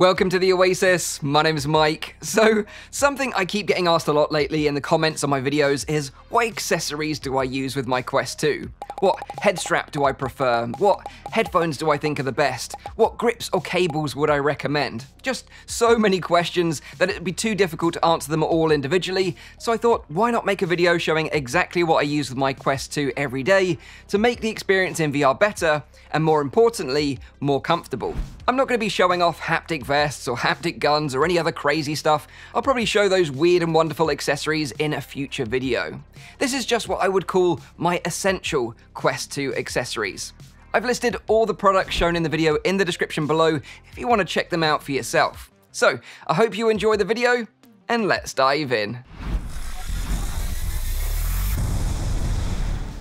Welcome to the Oasis. My name is Mike. So, something I keep getting asked a lot lately in the comments on my videos is what accessories do I use with my Quest 2? What head strap do I prefer? What headphones do I think are the best? What grips or cables would I recommend? Just so many questions that it'd be too difficult to answer them all individually, so I thought why not make a video showing exactly what I use with my Quest 2 every day to make the experience in VR better and more importantly, more comfortable. I'm not going to be showing off haptic vests or haptic guns or any other crazy stuff. I'll probably show those weird and wonderful accessories in a future video. This is just what I would call my essential Quest 2 accessories. I've listed all the products shown in the video in the description below if you want to check them out for yourself. So, I hope you enjoy the video, and let's dive in.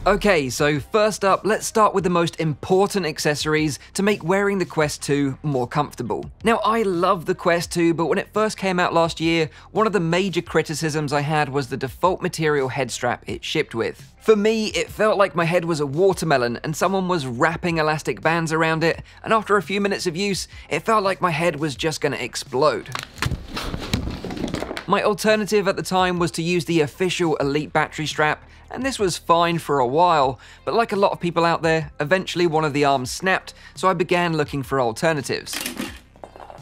Okay, so first up, let's start with the most important accessories to make wearing the Quest 2 more comfortable. Now, I love the Quest 2, but when it first came out last year, one of the major criticisms I had was the default material head strap it shipped with. For me, it felt like my head was a watermelon and someone was wrapping elastic bands around it, and after a few minutes of use, it felt like my head was just gonna explode. My alternative at the time was to use the official Elite battery strap, and this was fine for a while, but like a lot of people out there, eventually one of the arms snapped, so I began looking for alternatives.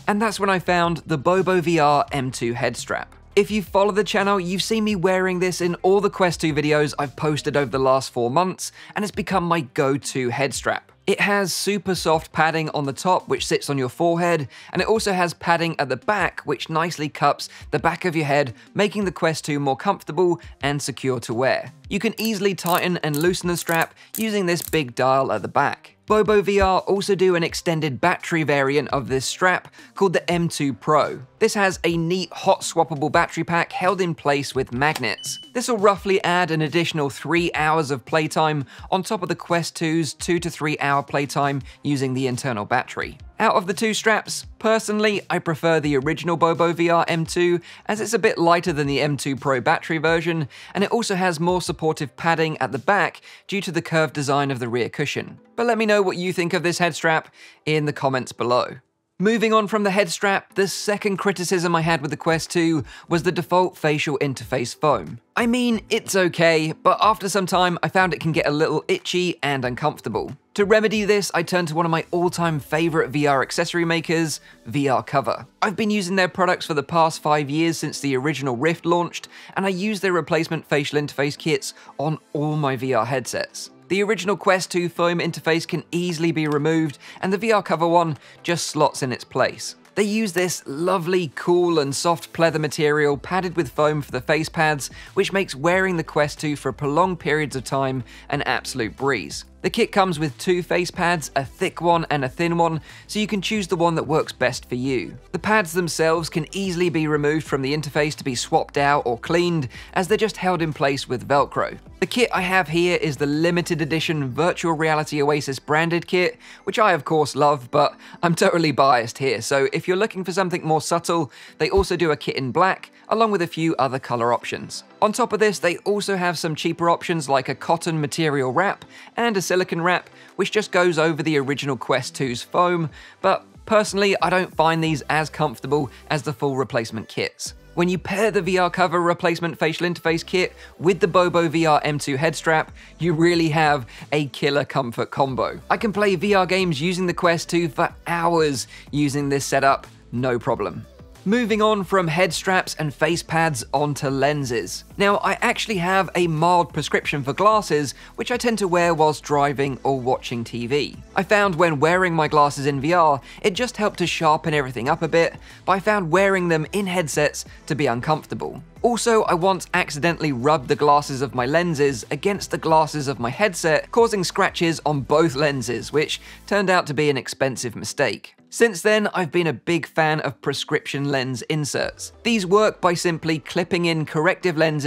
And that's when I found the Bobo VR M2 head strap. If you follow the channel, you've seen me wearing this in all the Quest 2 videos I've posted over the last four months, and it's become my go-to head strap. It has super soft padding on the top, which sits on your forehead, and it also has padding at the back, which nicely cups the back of your head, making the Quest 2 more comfortable and secure to wear. You can easily tighten and loosen the strap using this big dial at the back. Bobo VR also do an extended battery variant of this strap called the M2 Pro. This has a neat hot swappable battery pack held in place with magnets. This will roughly add an additional 3 hours of playtime on top of the Quest 2's 2 to 3 hour playtime using the internal battery. Out of the two straps, personally, I prefer the original Bobo VR M2 as it's a bit lighter than the M2 Pro battery version, and it also has more supportive padding at the back due to the curved design of the rear cushion. But let me know what you think of this head strap in the comments below. Moving on from the head strap, the second criticism I had with the Quest 2 was the default facial interface foam. I mean, it's okay, but after some time I found it can get a little itchy and uncomfortable. To remedy this, I turned to one of my all-time favorite VR accessory makers, VR Cover. I've been using their products for the past five years since the original Rift launched, and I use their replacement facial interface kits on all my VR headsets. The original Quest 2 foam interface can easily be removed, and the VR cover one just slots in its place. They use this lovely, cool and soft pleather material padded with foam for the face pads, which makes wearing the Quest 2 for prolonged periods of time an absolute breeze. The kit comes with two face pads, a thick one and a thin one, so you can choose the one that works best for you. The pads themselves can easily be removed from the interface to be swapped out or cleaned, as they're just held in place with Velcro. The kit I have here is the limited edition Virtual Reality Oasis branded kit, which I of course love, but I'm totally biased here, so if you're looking for something more subtle, they also do a kit in black, along with a few other color options. On top of this, they also have some cheaper options like a cotton material wrap and a silicone wrap, which just goes over the original Quest 2's foam, but personally, I don't find these as comfortable as the full replacement kits. When you pair the VR cover replacement facial interface kit with the Bobo VR M2 head strap, you really have a killer comfort combo. I can play VR games using the Quest 2 for hours using this setup, no problem. Moving on from head straps and face pads onto lenses. Now, I actually have a mild prescription for glasses, which I tend to wear whilst driving or watching TV. I found when wearing my glasses in VR, it just helped to sharpen everything up a bit, but I found wearing them in headsets to be uncomfortable. Also, I once accidentally rubbed the glasses of my lenses against the glasses of my headset, causing scratches on both lenses, which turned out to be an expensive mistake. Since then, I've been a big fan of prescription lens inserts. These work by simply clipping in corrective lenses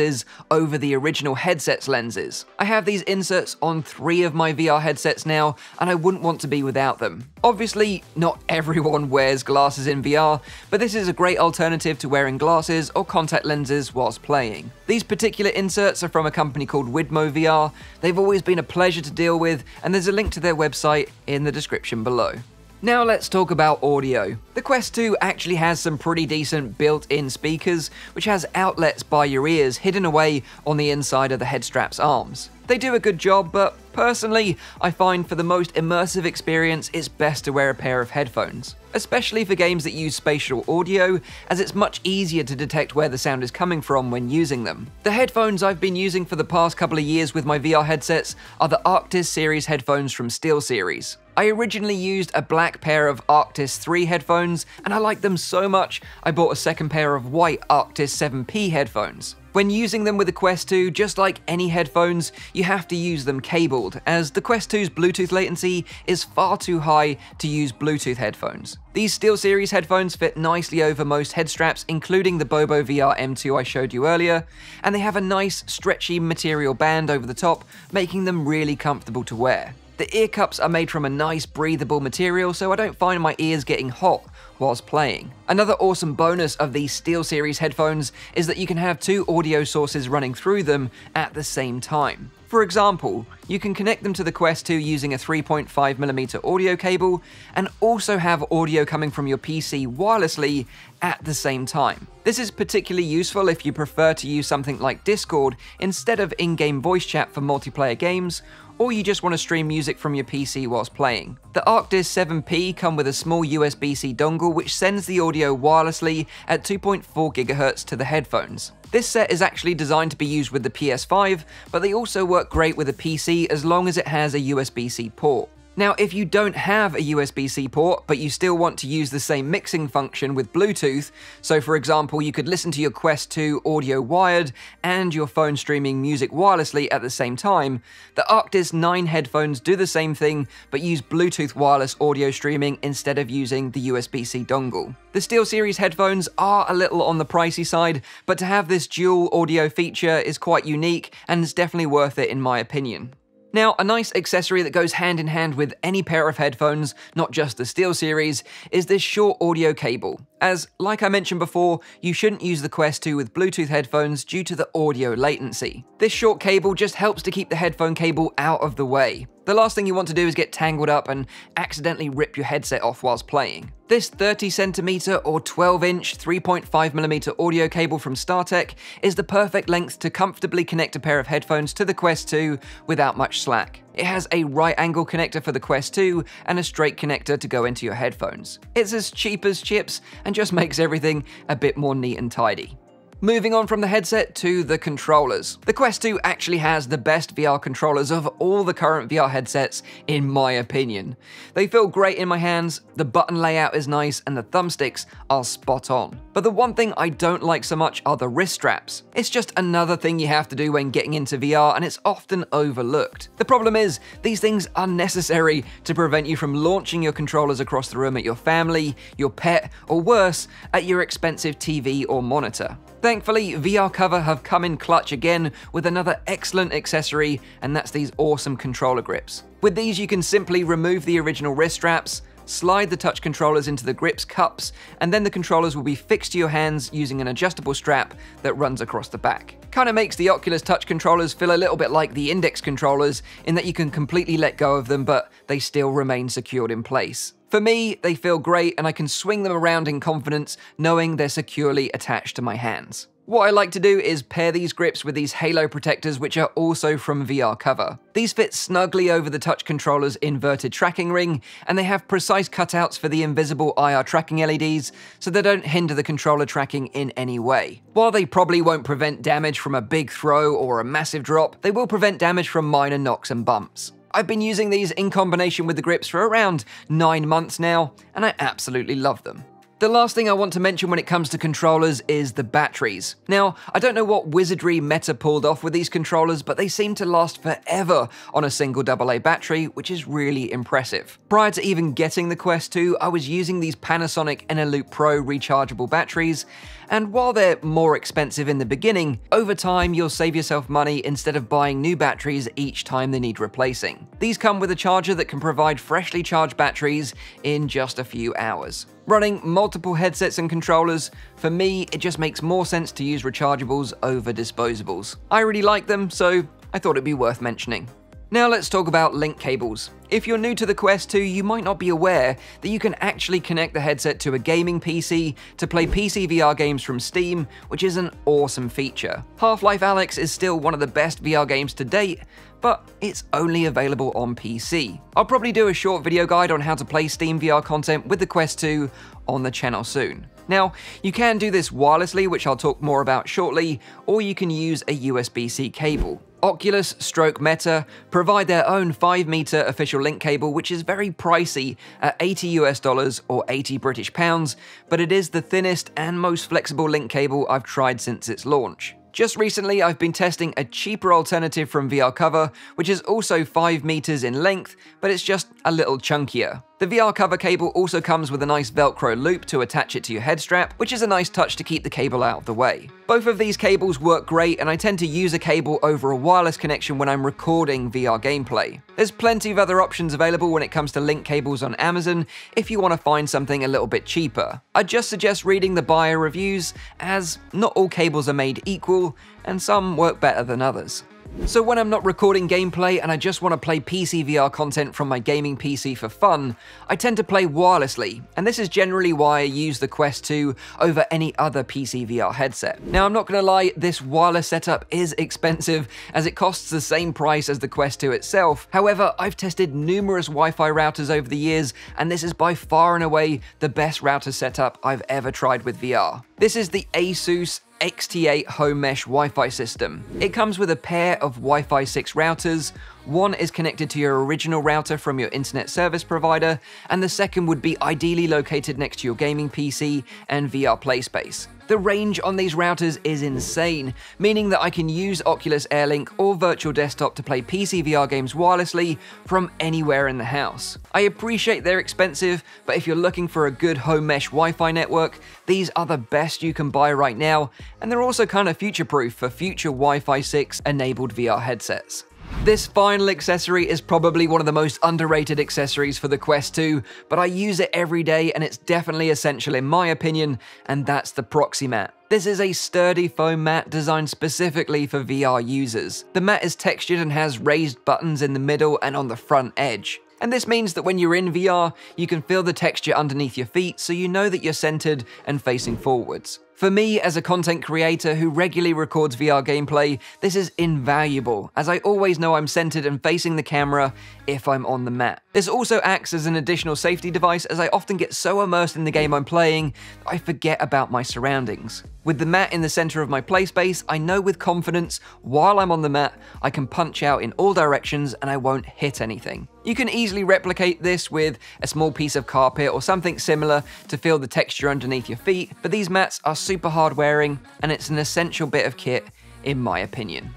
over the original headset's lenses. I have these inserts on three of my VR headsets now, and I wouldn't want to be without them. Obviously, not everyone wears glasses in VR, but this is a great alternative to wearing glasses or contact lenses whilst playing. These particular inserts are from a company called Widmo VR. They've always been a pleasure to deal with, and there's a link to their website in the description below. Now let's talk about audio. The Quest 2 actually has some pretty decent built-in speakers, which has outlets by your ears hidden away on the inside of the head strap's arms. They do a good job, but personally, I find for the most immersive experience, it's best to wear a pair of headphones. Especially for games that use spatial audio, as it's much easier to detect where the sound is coming from when using them. The headphones I've been using for the past couple of years with my VR headsets are the Arctis series headphones from SteelSeries. I originally used a black pair of Arctis 3 headphones, and I liked them so much I bought a second pair of white Arctis 7P headphones. When using them with the Quest 2, just like any headphones, you have to use them cabled, as the Quest 2's Bluetooth latency is far too high to use Bluetooth headphones. These SteelSeries headphones fit nicely over most head straps, including the Bobo VR M2 I showed you earlier, and they have a nice, stretchy material band over the top, making them really comfortable to wear. The ear cups are made from a nice breathable material so I don't find my ears getting hot whilst playing. Another awesome bonus of these SteelSeries headphones is that you can have two audio sources running through them at the same time. For example, you can connect them to the Quest 2 using a 3.5mm audio cable and also have audio coming from your PC wirelessly at the same time. This is particularly useful if you prefer to use something like Discord instead of in-game voice chat for multiplayer games, or you just want to stream music from your PC whilst playing. The Arctis 7P come with a small USB-C dongle which sends the audio wirelessly at 2.4 GHz to the headphones. This set is actually designed to be used with the PS5, but they also work great with a PC as long as it has a USB-C port. Now, if you don't have a USB-C port, but you still want to use the same mixing function with Bluetooth, so for example, you could listen to your Quest 2 audio wired and your phone streaming music wirelessly at the same time, the Arctis 9 headphones do the same thing, but use Bluetooth wireless audio streaming instead of using the USB-C dongle. The SteelSeries headphones are a little on the pricey side, but to have this dual audio feature is quite unique and is definitely worth it in my opinion. Now, a nice accessory that goes hand in hand with any pair of headphones, not just the SteelSeries, is this short audio cable. As, like I mentioned before, you shouldn't use the Quest 2 with Bluetooth headphones due to the audio latency. This short cable just helps to keep the headphone cable out of the way. The last thing you want to do is get tangled up and accidentally rip your headset off whilst playing. This 30cm or 12-inch 3.5mm audio cable from StarTech is the perfect length to comfortably connect a pair of headphones to the Quest 2 without much slack. It has a right angle connector for the Quest 2 and a straight connector to go into your headphones. It's as cheap as chips and just makes everything a bit more neat and tidy. Moving on from the headset to the controllers. The Quest 2 actually has the best VR controllers of all the current VR headsets, in my opinion. They feel great in my hands, the button layout is nice, and the thumbsticks are spot on. But the one thing I don't like so much are the wrist straps. It's just another thing you have to do when getting into VR, and it's often overlooked. The problem is, these things are necessary to prevent you from launching your controllers across the room at your family, your pet, or worse, at your expensive TV or monitor. Thankfully, VR Cover have come in clutch again with another excellent accessory, and that's these awesome controller grips. With these, you can simply remove the original wrist straps, slide the touch controllers into the grips cups, and then the controllers will be fixed to your hands using an adjustable strap that runs across the back. Kinda makes the Oculus touch controllers feel a little bit like the index controllers in that you can completely let go of them, but they still remain secured in place. For me, they feel great and I can swing them around in confidence knowing they're securely attached to my hands. What I like to do is pair these grips with these halo protectors which are also from VR Cover. These fit snugly over the touch controller's inverted tracking ring, and they have precise cutouts for the invisible IR tracking LEDs, so they don't hinder the controller tracking in any way. While they probably won't prevent damage from a big throw or a massive drop, they will prevent damage from minor knocks and bumps. I've been using these in combination with the grips for around 9 months now, and I absolutely love them. The last thing I want to mention when it comes to controllers is the batteries. Now, I don't know what wizardry Meta pulled off with these controllers, but they seem to last forever on a single AA battery, which is really impressive. Prior to even getting the Quest 2, I was using these Panasonic Eneloop Pro rechargeable batteries, and while they're more expensive in the beginning, over time you'll save yourself money instead of buying new batteries each time they need replacing. These come with a charger that can provide freshly charged batteries in just a few hours. Running multiple headsets and controllers, for me, it just makes more sense to use rechargeables over disposables. I really like them, so I thought it'd be worth mentioning. Now let's talk about link cables. If you're new to the Quest 2, you might not be aware that you can actually connect the headset to a gaming PC to play PC VR games from Steam, which is an awesome feature. Half-Life Alyx is still one of the best VR games to date, but it's only available on PC. I'll probably do a short video guide on how to play Steam VR content with the Quest 2 on the channel soon. Now, you can do this wirelessly, which I'll talk more about shortly, or you can use a USB-C cable. Oculus stroke Meta provide their own 5 meter official link cable, which is very pricey at 80 US dollars or 80 British pounds, but it is the thinnest and most flexible link cable I've tried since its launch. Just recently, I've been testing a cheaper alternative from VR Cover, which is also 5 meters in length, but it's just a little chunkier. The VR cover cable also comes with a nice Velcro loop to attach it to your head strap, which is a nice touch to keep the cable out of the way. Both of these cables work great, and I tend to use a cable over a wireless connection when I'm recording VR gameplay. There's plenty of other options available when it comes to link cables on Amazon if you want to find something a little bit cheaper. I'd just suggest reading the buyer reviews, as not all cables are made equal, and some work better than others. So when I'm not recording gameplay and I just want to play PC VR content from my gaming PC for fun, I tend to play wirelessly, and this is generally why I use the Quest 2 over any other PC VR headset. Now I'm not gonna lie, this wireless setup is expensive as it costs the same price as the Quest 2 itself. However, I've tested numerous Wi-Fi routers over the years, and this is by far and away the best router setup I've ever tried with VR. This is the Asus XT8 Home Mesh Wi-Fi system. It comes with a pair of Wi-Fi 6 routers, one is connected to your original router from your internet service provider, and the second would be ideally located next to your gaming PC and VR play space. The range on these routers is insane, meaning that I can use Oculus Air Link or Virtual Desktop to play PC VR games wirelessly from anywhere in the house. I appreciate they're expensive, but if you're looking for a good home mesh Wi-Fi network, these are the best you can buy right now, and they're also kind of future-proof for future Wi-Fi 6 enabled VR headsets. This final accessory is probably one of the most underrated accessories for the Quest 2, but I use it every day and it's definitely essential in my opinion, and that's the Proximat. This is a sturdy foam mat designed specifically for VR users. The mat is textured and has raised buttons in the middle and on the front edge. And this means that when you're in VR, you can feel the texture underneath your feet so you know that you're centered and facing forwards. For me, as a content creator who regularly records VR gameplay, this is invaluable, as I always know I'm centered and facing the camera if I'm on the mat. This also acts as an additional safety device as I often get so immersed in the game I'm playing that I forget about my surroundings. With the mat in the center of my play space, I know with confidence, while I'm on the mat, I can punch out in all directions and I won't hit anything. You can easily replicate this with a small piece of carpet or something similar to feel the texture underneath your feet, but these mats are super hard wearing and it's an essential bit of kit in my opinion.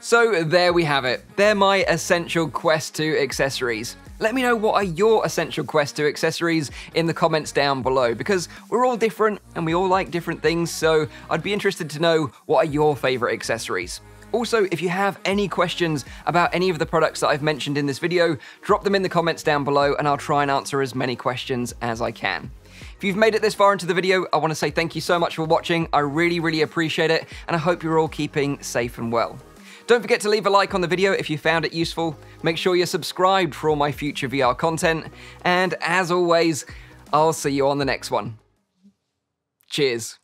So there we have it. They're my essential Quest 2 accessories. Let me know what are your essential Quest 2 accessories in the comments down below because we're all different and we all like different things, so I'd be interested to know what are your favorite accessories. Also, if you have any questions about any of the products that I've mentioned in this video, drop them in the comments down below and I'll try and answer as many questions as I can. If you've made it this far into the video, I want to say thank you so much for watching. I really, really appreciate it, and I hope you're all keeping safe and well. Don't forget to leave a like on the video if you found it useful. Make sure you're subscribed for all my future VR content. And as always, I'll see you on the next one. Cheers.